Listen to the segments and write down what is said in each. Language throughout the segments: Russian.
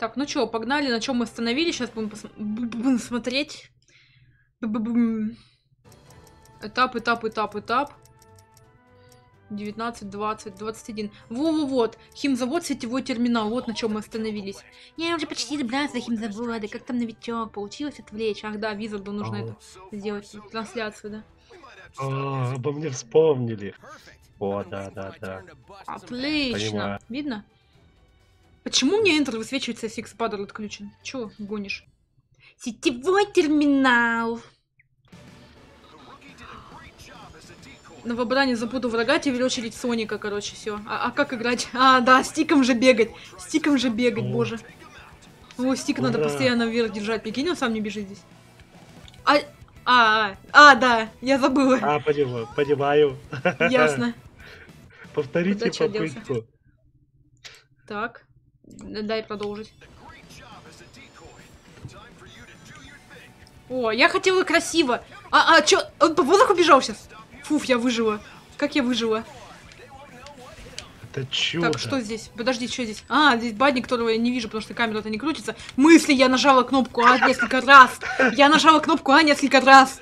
Так, ну чё, погнали, на чем мы остановились. Сейчас будем, пос... будем смотреть. Этап, этап, этап, этап. 19, 20, 21. Во-во-вот. Химзавод, сетевой терминал. Вот на чем мы остановились. Я уже почти добрался до химзавода. Как там новичок? Получилось отвлечь? Ах да, Визарду нужно Ага. это сделать. Трансляцию, да. А, обо мне вспомнили. О, да, да, да. Отлично. Понимаю. Видно? Почему мне Enter высвечивается, если Xpadder отключен? Чего гонишь? Сетевой терминал. Новобранец запутал врага, теперь очередь Соника, короче, все. А, а как играть? А, да, стиком же бегать. Стиком же бегать, О. боже. О, стик надо Ура. постоянно вверх держать. Прикинь, он сам не бежит здесь. А, а, а, да, я забыла. А, понимаю, понимаю. Ясно. Повторите попытку. Так, дай продолжить. О, я хотела красиво. А, а, чё? Он по воздуху бежал сейчас? Фуф, я выжила. Как я выжила? Это чудо. Так, что здесь? Подожди, что здесь? А, здесь бадник, которого я не вижу, потому что камера-то не крутится. Мысли, я нажала кнопку А несколько раз. Я нажала кнопку А несколько раз.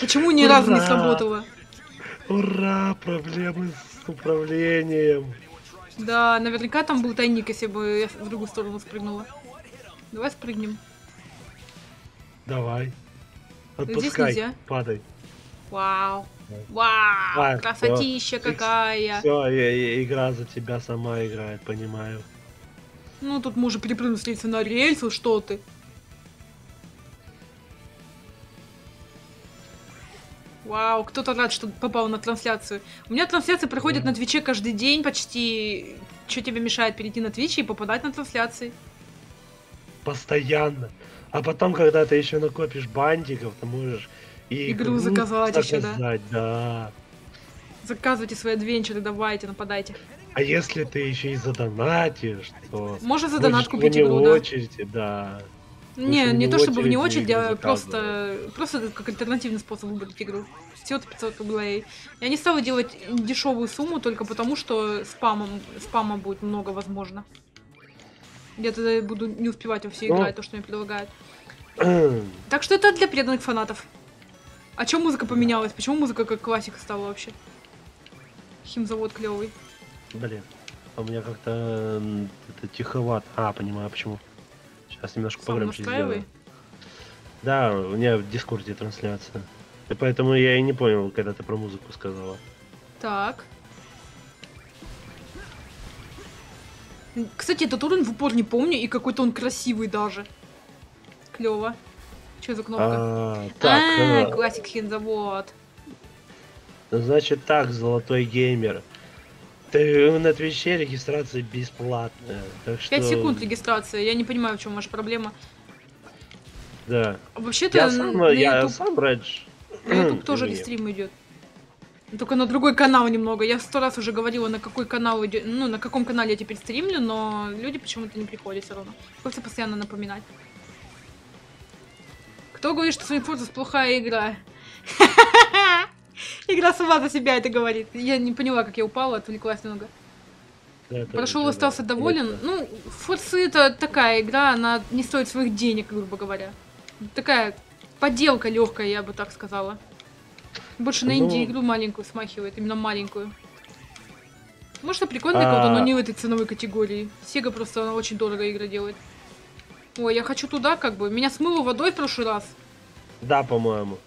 Почему ни разу не Ура! сработало? Ура, проблемы с управлением. Да, наверняка там был тайник, если бы я в другую сторону спрыгнула. Давай спрыгнем. Давай. здесь Отпускай, нельзя. падай. Вау. Вау, А, красотища всё. какая. Все, игра за тебя сама играет, понимаю. Ну, тут мы уже перепрыгнули с рельса на рельсу, что ты. Вау, кто-то рад, что попал на трансляцию. У меня трансляции проходят Да. на Твиче каждый день почти. Что тебе мешает перейти на Твич и попадать на трансляции? Постоянно. А потом, когда ты еще накопишь бантиков, ты можешь и Игру заказать ещё, да? да. Заказывайте свои адвенчеры, давайте, нападайте. А если ты еще и задонатишь, то Можно за донат купить игру, да? очереди, да. Не, не то чтобы вне очереди очереди, а просто, просто как альтернативный способ выбрать игру. Всего 500 рублей. Я не стала делать дешевую сумму только потому, что спамом, спама будет много, возможно. Я тогда буду не успевать во все Ну. играть, то, что мне предлагают. Так что это для преданных фанатов. А чё музыка поменялась? Почему музыка как классика стала вообще? Химзавод клевый. Блин, а у меня как-то тиховато. А, понимаю, почему. Сейчас немножко Сам погромче настраивай. сделаю. Да, у меня в Дискорде трансляция. И поэтому я и не понял, когда ты про музыку сказала. Так. Кстати, этот уровень в упор не помню, и какой-то он красивый даже. Клево. Что за кнопка? А, так, А, классик хинзавод. значит так, золотой геймер. Ты на Твиче регистрация бесплатная. Так что... 5 секунд регистрация. Я не понимаю, в чем ваша проблема. Да. Вообще-то Я на сам, я YouTube, сам раньше. на YouTube тоже Извини. рестрим идет. Только на другой канал немного. Я сто раз уже говорила, на какой канал идет, ну, на каком канале я теперь стримлю, но люди почему-то не приходят все равно. Хочется постоянно напоминать. Кто говорит, что Sonic Forces плохая игра? Игра сама за себя это говорит. Я не поняла, как я упала, отвлеклась немного. Это Прошел, остался доволен. Ну, Форсы это такая игра, она не стоит своих денег, грубо говоря. Такая поделка легкая, я бы так сказала. Больше на Ну. инди-игру маленькую смахивает, именно маленькую. Может, и прикольная кого-то, но А. не в этой ценовой категории. Сега просто она очень дорого игры делает. Ой, я хочу туда, как бы. Меня смыло водой в прошлый раз. Да, по-моему.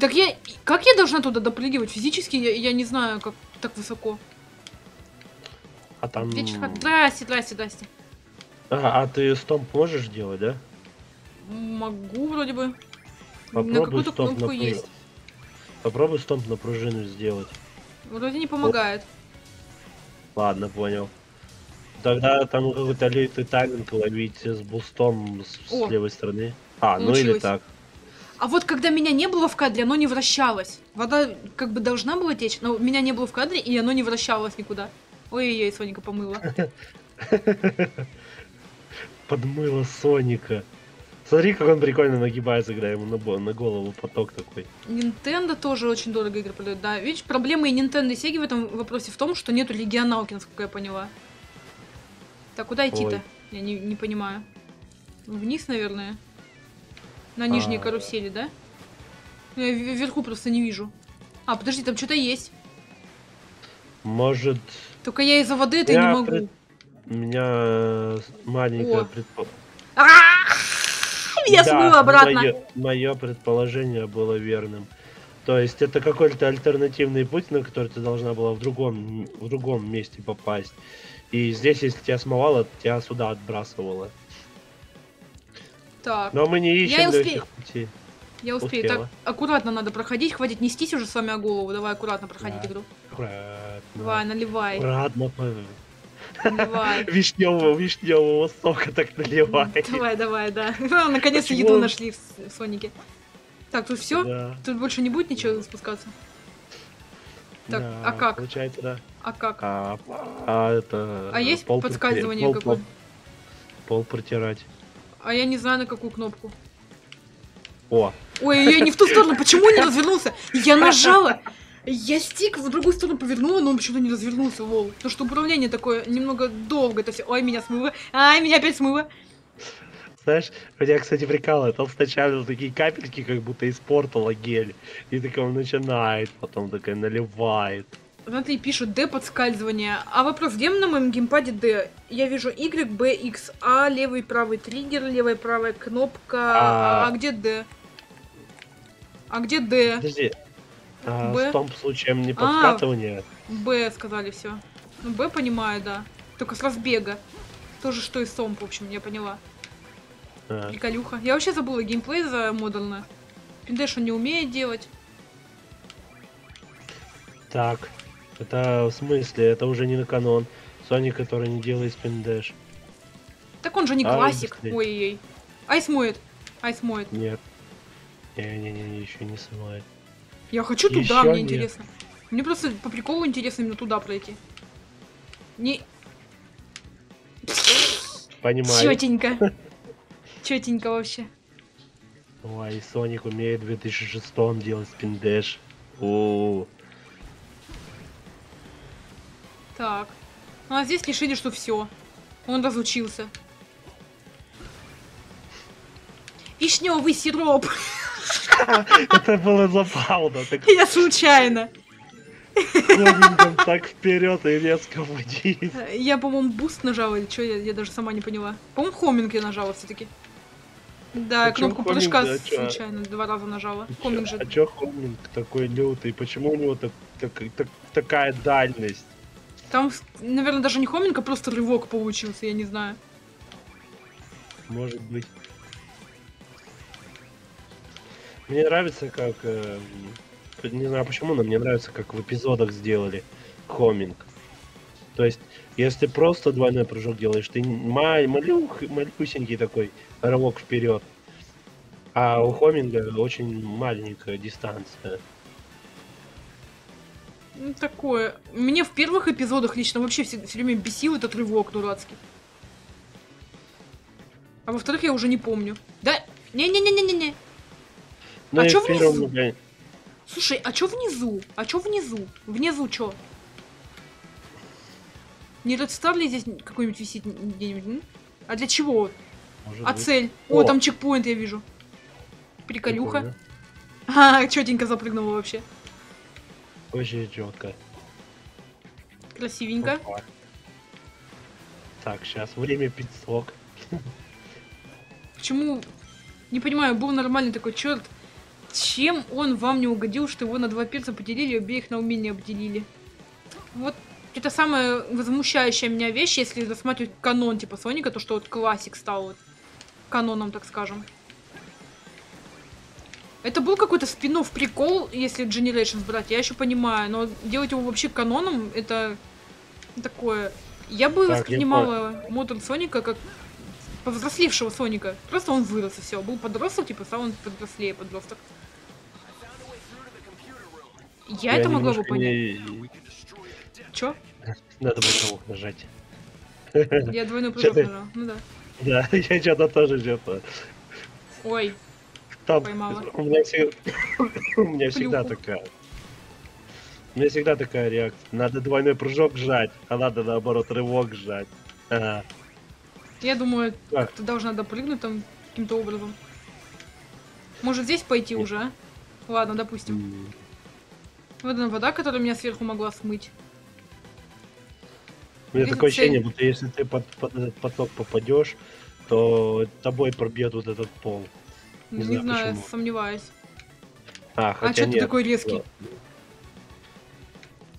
Так я... Как я должна туда допрыгивать? Физически я, я не знаю, как так высоко. А там... Вечер... Здрасте, здрасте, здрасте. А, а ты стомп можешь делать, да? Могу вроде бы. на Попробуй какую-то стомп кнопку на есть. Попробуй стомп на пружину сделать. Вроде не помогает. Ладно, понял. Тогда там какой-то лютый тайминг ловить с бустом с, с левой стороны. А, ну или получилось. так. А вот когда меня не было в кадре, оно не вращалось. Вода как бы должна была течь, но меня не было в кадре, и оно не вращалось никуда. Ой-ой-ой, Соника помыла. Подмыло Соника. Смотри, как он прикольно нагибается, когда ему на, на голову поток такой. Nintendo тоже очень дорого игры продает. Да, видишь, проблема и Nintendo и Sega в этом вопросе в том, что нету регионалки, насколько я поняла. Так, куда идти-то? Я не, не понимаю. Вниз, наверное. На нижней А. карусели, да? Я в- вверху просто не вижу. А, подожди, там что-то есть. Может, Только я из-за воды это Я не могу. пред- у меня э, маленькое О. предположение. Меня смыло обратно. Мое предположение было верным. То есть это какой-то альтернативный путь, на который ты должна была в другом, в другом месте попасть. И здесь, если тебя смывало, тебя сюда отбрасывало. Так, Но мы не ищем успею. легких путей. я успею. успела. Так, аккуратно надо проходить. Хватит нестись уже с вами о голову. Давай аккуратно проходить Да. игру. Аккуратно. Давай, наливай. Аккуратно. Наливай. Вишневого, вишневого сока так наливай. Давай, давай, да. Ну, Наконец-то еду нашли в Сонике. Так, тут все? Да, Тут больше не будет ничего спускаться? Так, да, а как? Получается, да. А как? А, а это... А есть пол подскальзывание пол- какое? пол- Пол протирать. А я не знаю, на какую кнопку. О, Ой, я не в ту сторону, почему он не развернулся? Я нажала! Я стик в другую сторону повернула, но он почему-то не развернулся, лол. Потому что управление такое немного долго это все. Ой, меня смыло. Ай, меня опять смыло. знаешь, меня, кстати, прикалывает, он сначала такие капельки, как будто из портала гель. И такой он начинает, потом такая наливает. Смотри, пишут D подскальзывание. А вопрос, где на моем геймпаде D? Я вижу Y, B, X, A, левый правый триггер, левая правая кнопка. А, А. а где D? А где D? Подожди, а Б? в том случае не подкатывание? Б сказали все. Ну, Б понимаю, да. Только с разбега. Тоже что и сомп, в общем, я поняла. А, Приколюха. Я вообще забыла геймплей за модульно. Пиндеш он не умеет делать. так, это в смысле, это уже не на канон. Соник, который не делает спиндеш. Так он же не А, классик. Ой-ой-ой. Айс моет. Айс моет. Нет. Не-не-не, еще не смывает. Я хочу туда, Ещё мне нет. интересно. Мне просто по приколу интересно именно туда пройти. Не... Понимаю. Чётенько. Чётенько вообще. Ой, Соник умеет в 2006 делать спиндеш. О, Так. Ну а здесь решили, что все. Он разучился. Вишневый сироп. это было забавно. Я случайно. так вперед и резко вниз. Я, по-моему, boost нажала, или что, я, я даже сама не поняла. По-моему, homing я нажала все-таки. Да, А чё кнопку homing, прыжка а чё? случайно два раза нажала. Homing же. А чё homing такой лютый? Почему у него так- так- так- такая дальность? Там, наверное, даже не homing, а просто рывок получился, я не знаю. Может быть. Мне нравится, как... э, не знаю почему, но мне нравится, как в эпизодах сделали хоминг. То есть, если просто двойной прыжок делаешь, ты ма- малюх, малюсенький такой рывок вперед. А у хоминга очень маленькая дистанция. Ну, такое. Мне в первых эпизодах лично вообще все, время бесил этот рывок дурацкий. А во вторых я уже не помню. Да? Не-не-не-не-не. Ну А и чё внизу? например, Слушай, а чё внизу? А чё внизу? Внизу чё? Не Red Star ли здесь какой-нибудь висит где-нибудь? А для чего? может А быть, цель? О, О. там чекпоинт я вижу. Приколюха. прикольно. А, четенько запрыгнула вообще. Очень четко. Красивенько. Так, сейчас время пиццок. Почему? Не понимаю, был нормальный такой черт. Чем он вам не угодил, что его на два перца поделили, обеих на умение обделили? Вот это самая возмущающая меня вещь, если рассматривать канон типа Соника, то что вот классик стал вот каноном, так скажем. Это был какой-то спин прикол, если Generations брать, я еще понимаю, но делать его вообще каноном, это такое... Я бы Так, я воспринимала Мотор Соника как повзрослевшего Соника. Просто он вырос и все. Был подросток, типа, стал он повзрослее подросток. Я, это могла бы понять. не- Чё? Надо было кого нажать. Я двойной прыжок ты? нажала. Ну да. Да, я что-то тоже что-то. Ой, Там Поймала. у меня всегда, у меня всегда такая. У меня всегда такая реакция. Надо двойной прыжок жать, а надо наоборот рывок жать. Ага. Я думаю, Так. ты должна допрыгнуть там каким-то образом. Может здесь пойти Нет. уже, а? Ладно, допустим. М, Вот она вода, которая меня сверху могла смыть. У меня такое ощущение, будто если ты под, под этот поток попадешь, то тобой пробьет вот этот пол. Не Не, знаю знаю, почему. сомневаюсь. А, А хотя что ты такой резкий?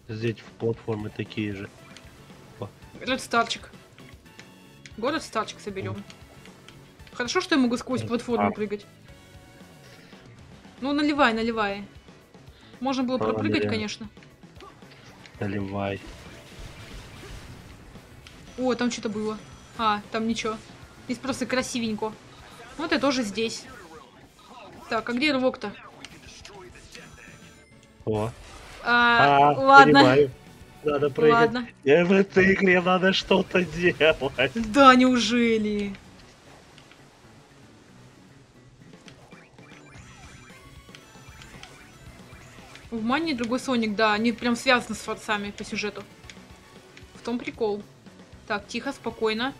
Здесь платформы такие же. Город Старчик. Город Старчик соберем. Хорошо, что я могу сквозь М, платформу а. прыгать. Ну, наливай, наливай. Можно было А, пропрыгать, наливай. конечно. Наливай. О, там что-то было. А, там ничего. Здесь просто красивенько. Вот я тоже здесь. Так, а где рывок-то? О. А, А, ладно. понимаю. Надо прыгать. Ладно. Э, В этой игре надо что-то делать. Да, неужели? В Мане другой Соник, да, они прям связаны с форцами по сюжету. В том прикол. Так, тихо, спокойно.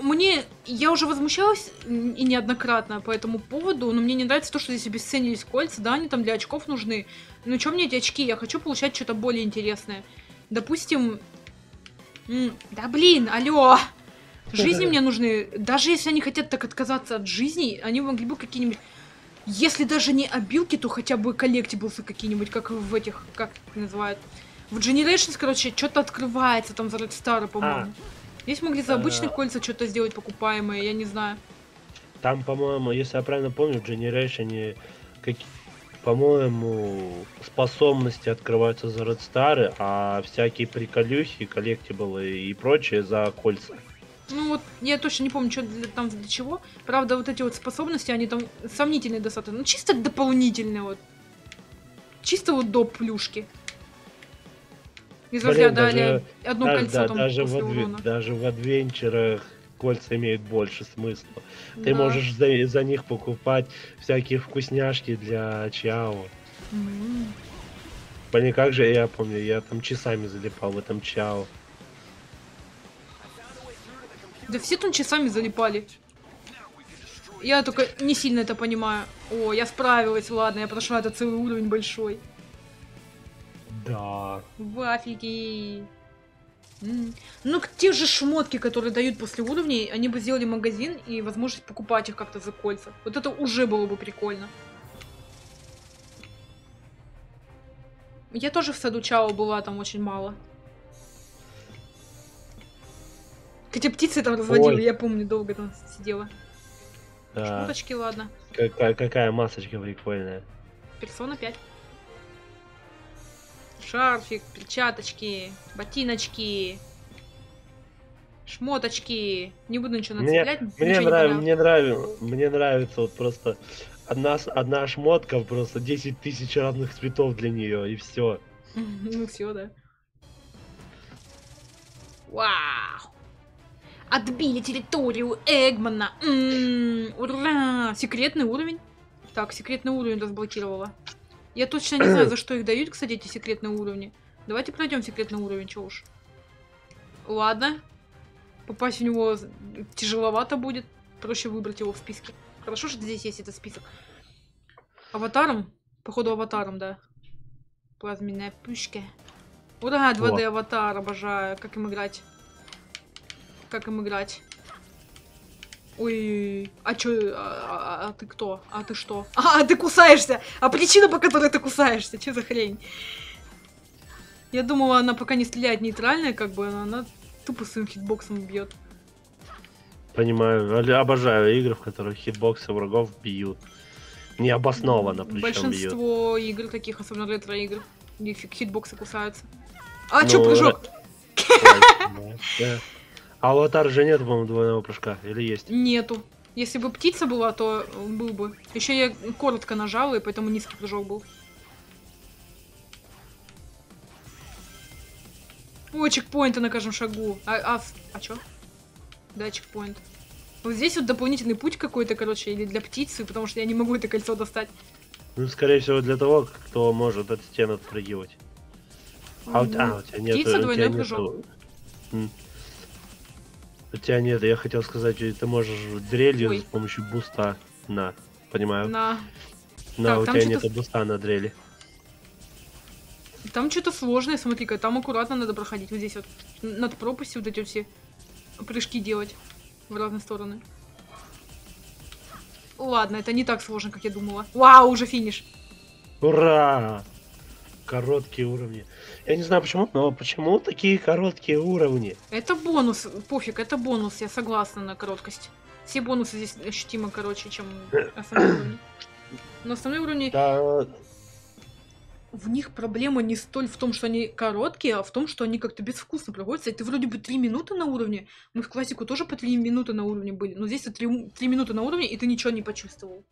Мне, я уже возмущалась и неоднократно по этому поводу, но мне не нравится то, что здесь обесценились кольца, да, они там для очков нужны. Ну что мне эти очки? Я хочу получать что-то более интересное. Допустим... Да блин, алло! Жизни мне нужны. Даже если они хотят так отказаться от жизни, они могли бы какие-нибудь... Если даже не обилки, то хотя бы коллектиблсы какие-нибудь, как в этих, как называют. В Generations, короче, что-то открывается там за Red Star, по-моему. Здесь могли за обычных А. кольца что-то сделать покупаемое, я не знаю. Там, по-моему, если я правильно помню, в Generation, как... по-моему, способности открываются за Star, а всякие приколюхи, коллектиблы и прочее за кольца. Ну вот, я точно не помню, что для, там для чего. Правда, вот эти вот способности, они там сомнительные достаточно. Ну, чисто дополнительные вот. Чисто вот до плюшки. Из Блин, даже- одно даже, кольцо да, там даже, в после адве- урона. даже в адвенчерах кольца имеют больше смысла. Ты Да. можешь за, за них покупать всякие вкусняшки для Чао. М. Блин, как же я помню, я там часами залипал в этом Чао. Да все там часами залипали. Я только не сильно это понимаю. О, я справилась, ладно, я прошла этот целый уровень большой. Да. Вафельки. Ну, те же шмотки, которые дают после уровней, они бы сделали магазин и возможность покупать их как-то за кольца. Вот это уже было бы прикольно. Я тоже в саду Чао была, там очень мало. Хотя птицы там разводила, Ой. я помню, долго там сидела. да. Шмоточки, ладно. Какая, какая масочка прикольная. Персона 5. Шарфик, перчаточки, ботиночки, шмоточки. Не буду ничего Мне- нацеплять. Мне, ничего не нрав... мне, нрав... мне нравится вот просто одна, одна шмотка, просто 10 тысяч разных цветов для нее, и все. Ну все, да. Вау! Отбили территорию Эгмана. М, Ура! Секретный уровень. Так, секретный уровень разблокировала. Я точно не знаю, за что их дают, кстати, эти секретные уровни. Давайте пройдем секретный уровень, чё уж. Ладно. Попасть в него тяжеловато будет. Проще выбрать его в списке. Хорошо, что здесь есть этот список. Аватаром? Походу, аватаром, да. Плазменная пушка. Ура, 2D аватар, обожаю. Как им играть? Как им играть? Ой, а чё, а, а- а ты кто? А ты что? А, ты кусаешься! А причина, по которой ты кусаешься? Чё за хрень? Я думала, она пока не стреляет нейтральная, как бы, она, она тупо своим хитбоксом бьет. Понимаю, але- обожаю игры, в которых хитбоксы врагов бьют. Необоснованно причем бьют. Большинство игр таких, особенно ретро-игр, где хитбоксы кусаются. А, Ну, чё, прыжок? Да. А аватар же нет, по-моему, двойного прыжка, или есть? Нету. Если бы птица была, то был бы. Еще я коротко нажала, и поэтому низкий прыжок был. О, чекпоинты на каждом шагу. А, а, а чё? Да, чекпоинт. Вот здесь вот дополнительный путь какой-то, короче, или для птицы, потому что я не могу это кольцо достать. Ну, скорее всего, для того, кто может от стен отпрыгивать. А, у, а, у тебя нет, Птица, у двойной нету, прыжок. Хотя нет, я хотел сказать, ты можешь дрелью Ой. с помощью boost а. На, понимаю. На... На, Так, у тебя нет boost а на дрели. Там что-то сложное, смотри-ка, там аккуратно надо проходить. Вот здесь вот над пропастью вот эти все прыжки делать в разные стороны. Ладно, это не так сложно, как я думала. Вау, уже финиш. Ура! Короткие уровни. Я не знаю почему, но почему такие короткие уровни? Это бонус, пофиг, это бонус, я согласна на короткость. Все бонусы здесь ощутимо короче, чем основные уровни. Но основные уровни, Да, в них проблема не столь в том, что они короткие, а в том, что они как-то безвкусно проходятся. И ты вроде бы три минуты на уровне. Мы в классику тоже по три минуты на уровне были. Но здесь ты три, три минуты на уровне, и ты ничего не почувствовал.